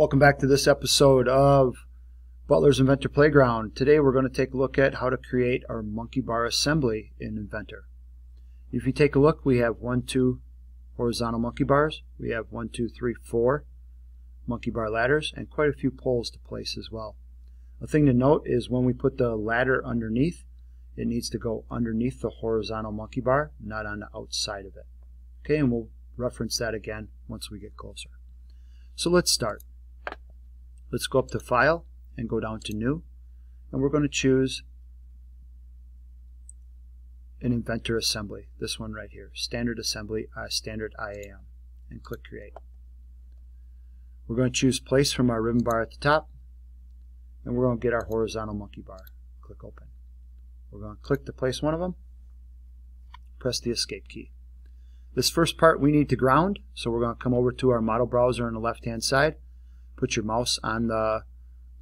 Welcome back to this episode of Butler's Inventor Playground. Today we're going to take a look at how to create our monkey bar assembly in Inventor. If you take a look, we have one, two horizontal monkey bars. We have one, two, three, four monkey bar ladders and quite a few poles to place as well. A thing to note is when we put the ladder underneath, it needs to go underneath the horizontal monkey bar, not on the outside of it. Okay, and we'll reference that again once we get closer. So let's start. Let's go up to File and go down to New. And we're going to choose an Inventor Assembly, this one right here, Standard Assembly, uh, Standard IAM, and click Create. We're going to choose Place from our ribbon bar at the top, and we're going to get our horizontal monkey bar. Click Open. We're going to click to place one of them, press the Escape key. This first part we need to ground, so we're going to come over to our model browser on the left-hand side, put your mouse on the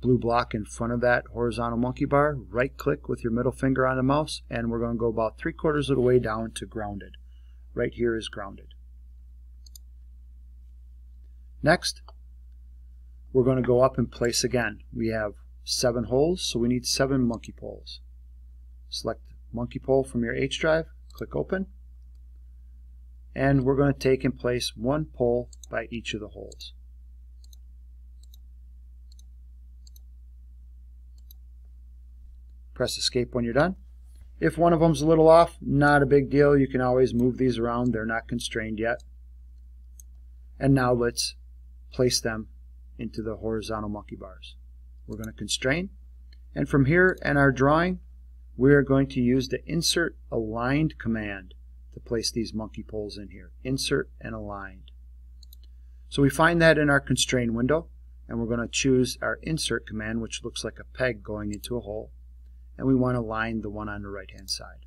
blue block in front of that horizontal monkey bar, right click with your middle finger on the mouse, and we're going to go about three quarters of the way down to grounded. Right here is grounded. Next, we're going to go up and place again. We have seven holes, so we need seven monkey poles. Select monkey pole from your H drive, click open, and we're going to take and place one pole by each of the holes. Press escape when you're done. If one of them's a little off, not a big deal. You can always move these around. They're not constrained yet. And now let's place them into the horizontal monkey bars. We're going to constrain. And from here in our drawing, we are going to use the insert aligned command to place these monkey poles in here. Insert and aligned. So we find that in our constrain window and we're going to choose our insert command which looks like a peg going into a hole and we want to line the one on the right hand side.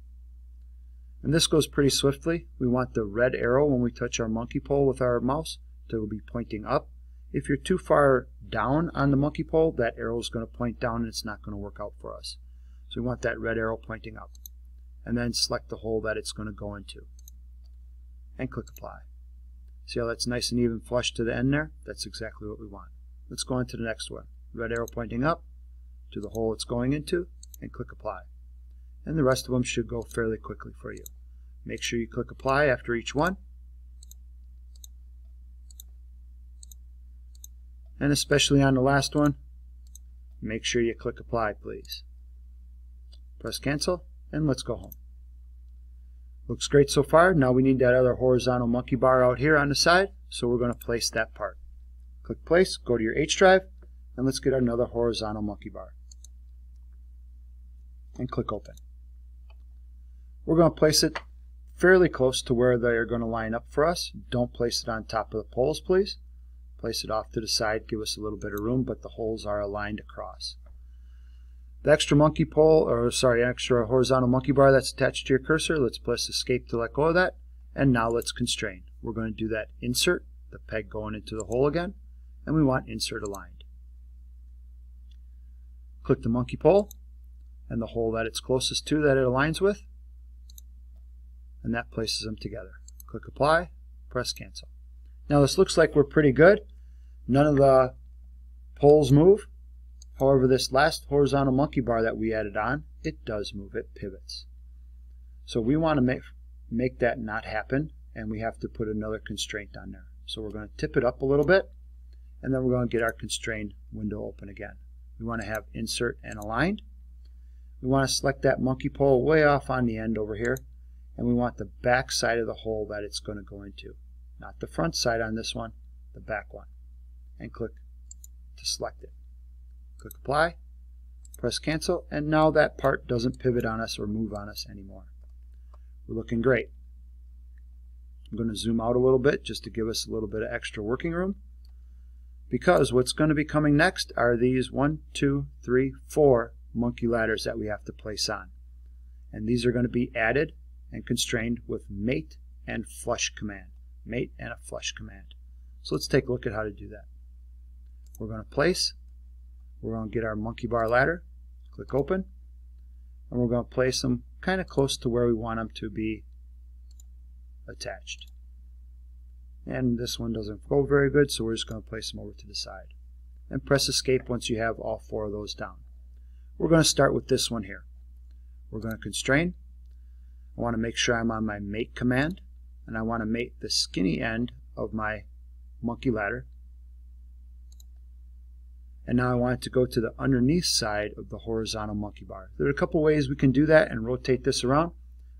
And this goes pretty swiftly. We want the red arrow when we touch our monkey pole with our mouse to be pointing up. If you're too far down on the monkey pole, that arrow is going to point down and it's not going to work out for us. So we want that red arrow pointing up. And then select the hole that it's going to go into. And click apply. See how that's nice and even flush to the end there? That's exactly what we want. Let's go on to the next one. Red arrow pointing up to the hole it's going into and click apply. And the rest of them should go fairly quickly for you. Make sure you click apply after each one. And especially on the last one, make sure you click apply please. Press cancel and let's go home. Looks great so far. Now we need that other horizontal monkey bar out here on the side, so we're going to place that part. Click place, go to your H drive, and let's get another horizontal monkey bar and click open. We're going to place it fairly close to where they are going to line up for us. Don't place it on top of the poles, please. Place it off to the side, give us a little bit of room, but the holes are aligned across. The extra monkey pole, or sorry, extra horizontal monkey bar that's attached to your cursor, let's press escape to let go of that. And now let's constrain. We're going to do that insert, the peg going into the hole again, and we want insert aligned. Click the monkey pole, and the hole that it's closest to that it aligns with. And that places them together. Click apply, press cancel. Now this looks like we're pretty good. None of the poles move. However, this last horizontal monkey bar that we added on, it does move, it pivots. So we want to make, make that not happen, and we have to put another constraint on there. So we're going to tip it up a little bit, and then we're going to get our constrained window open again. We want to have insert and aligned. We want to select that monkey pole way off on the end over here and we want the back side of the hole that it's going to go into. Not the front side on this one, the back one. And click to select it. Click apply, press cancel, and now that part doesn't pivot on us or move on us anymore. We're looking great. I'm going to zoom out a little bit just to give us a little bit of extra working room because what's going to be coming next are these one, two, three, four monkey ladders that we have to place on. And these are going to be added and constrained with mate and flush command. Mate and a flush command. So let's take a look at how to do that. We're going to place, we're going to get our monkey bar ladder, click open, and we're going to place them kind of close to where we want them to be attached. And this one doesn't go very good, so we're just going to place them over to the side. and press escape once you have all four of those down. We're going to start with this one here. We're going to constrain. I want to make sure I'm on my mate command and I want to mate the skinny end of my monkey ladder and now I want it to go to the underneath side of the horizontal monkey bar. There are a couple ways we can do that and rotate this around.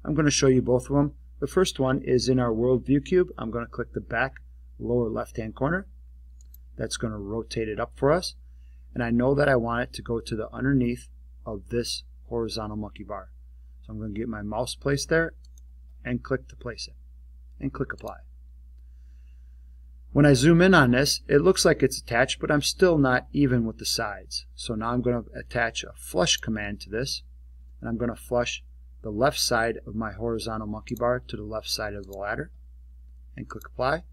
I'm going to show you both of them. The first one is in our world view cube. I'm going to click the back lower left hand corner. That's going to rotate it up for us. And I know that I want it to go to the underneath of this horizontal monkey bar. So I'm going to get my mouse placed there and click to place it and click apply. When I zoom in on this, it looks like it's attached, but I'm still not even with the sides. So now I'm going to attach a flush command to this, and I'm going to flush the left side of my horizontal monkey bar to the left side of the ladder, and click apply.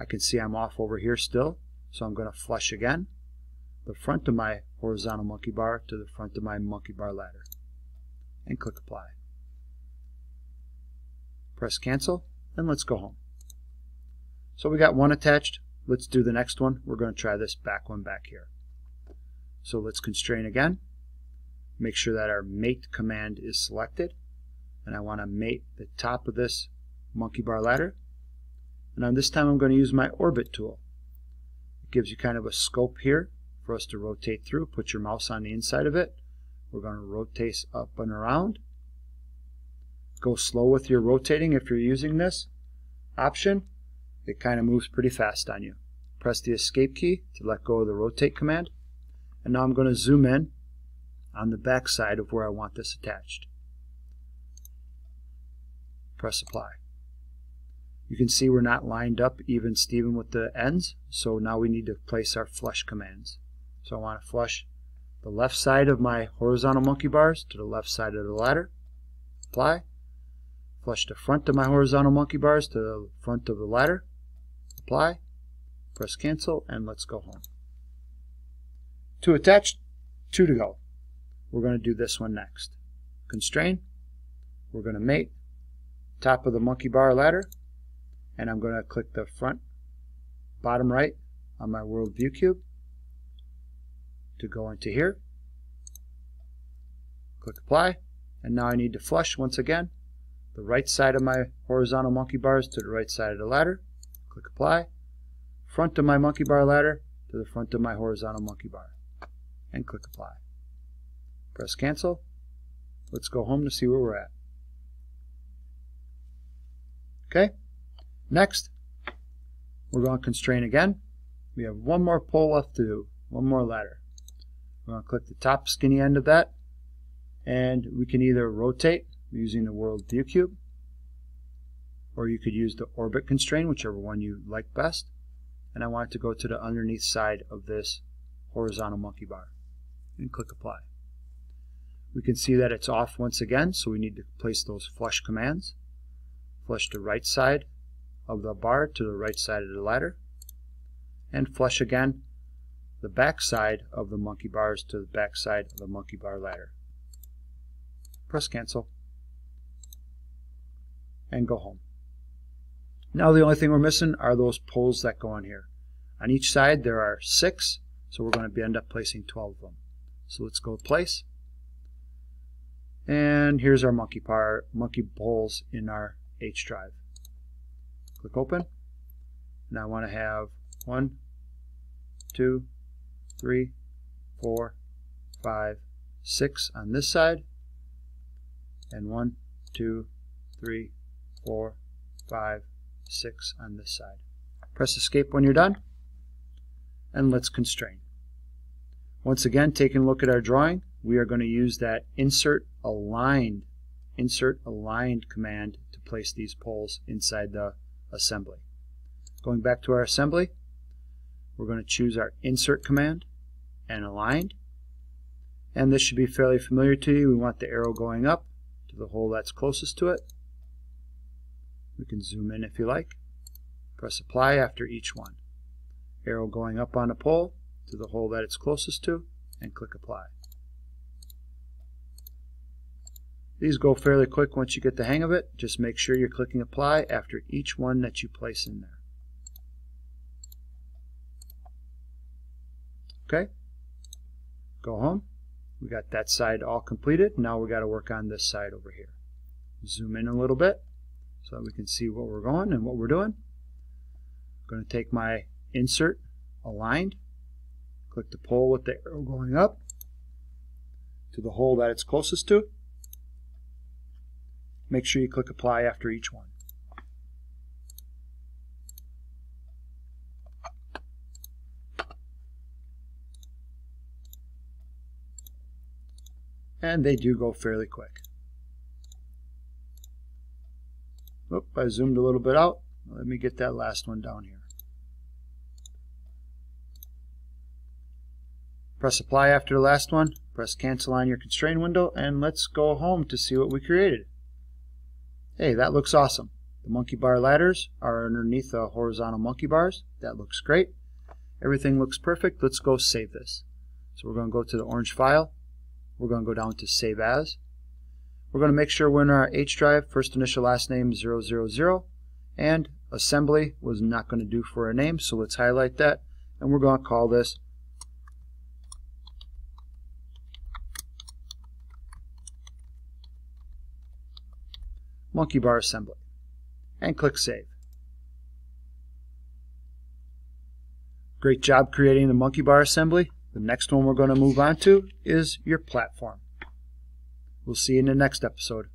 I can see I'm off over here still, so I'm going to flush again the front of my horizontal monkey bar to the front of my monkey bar ladder, and click apply. Press cancel, and let's go home. So we got one attached. Let's do the next one. We're going to try this back one back here. So let's constrain again. Make sure that our mate command is selected. And I want to mate the top of this monkey bar ladder. And on this time I'm going to use my orbit tool. It gives you kind of a scope here for us to rotate through. Put your mouse on the inside of it. We're going to rotate up and around. Go slow with your rotating if you're using this option it kind of moves pretty fast on you. Press the escape key to let go of the rotate command. And now I'm going to zoom in on the back side of where I want this attached. Press apply. You can see we're not lined up even Steven with the ends, so now we need to place our flush commands. So I want to flush the left side of my horizontal monkey bars to the left side of the ladder. Apply. Flush the front of my horizontal monkey bars to the front of the ladder apply, press cancel, and let's go home. Two attached, two to go. We're going to do this one next. Constrain, we're going to mate, top of the monkey bar ladder, and I'm going to click the front, bottom right on my world view cube to go into here. Click apply, and now I need to flush once again the right side of my horizontal monkey bars to the right side of the ladder. Click apply. Front of my monkey bar ladder to the front of my horizontal monkey bar. And click apply. Press cancel. Let's go home to see where we're at. Okay. Next, we're going to constrain again. We have one more pole left to do, one more ladder. We're going to click the top skinny end of that, and we can either rotate using the world view cube, or you could use the orbit constraint, whichever one you like best. And I want it to go to the underneath side of this horizontal monkey bar. And click apply. We can see that it's off once again, so we need to place those flush commands. Flush the right side of the bar to the right side of the ladder. And flush again the backside of the monkey bars to the backside of the monkey bar ladder. Press cancel and go home. Now the only thing we're missing are those poles that go on here. On each side there are six, so we're going to end up placing 12 of them. So let's go place. And here's our monkey par monkey poles in our H drive. Click open. And I want to have one, two, three, four, five, six on this side, and one, two, three, four, five, 6 on this side. Press escape when you're done, and let's constrain. Once again, taking a look at our drawing, we are going to use that insert aligned, insert aligned command to place these poles inside the assembly. Going back to our assembly, we're going to choose our insert command and aligned. And this should be fairly familiar to you. We want the arrow going up to the hole that's closest to it. We can zoom in if you like. Press apply after each one. Arrow going up on a pole to the hole that it's closest to and click apply. These go fairly quick once you get the hang of it. Just make sure you're clicking apply after each one that you place in there. Okay. Go home. We got that side all completed. Now we got to work on this side over here. Zoom in a little bit so that we can see what we're going and what we're doing. I'm going to take my insert aligned, click the pole with the arrow going up to the hole that it's closest to. Make sure you click apply after each one. And they do go fairly quick. Oop, I zoomed a little bit out. Let me get that last one down here. Press apply after the last one, press cancel on your constraint window, and let's go home to see what we created. Hey, that looks awesome. The monkey bar ladders are underneath the horizontal monkey bars. That looks great. Everything looks perfect. Let's go save this. So we're going to go to the orange file. We're going to go down to save as. We're going to make sure we're in our H drive, first initial last name 000, and assembly was not going to do for a name, so let's highlight that, and we're going to call this monkey bar assembly, and click Save. Great job creating the monkey bar assembly. The next one we're going to move on to is your platform. We'll see you in the next episode.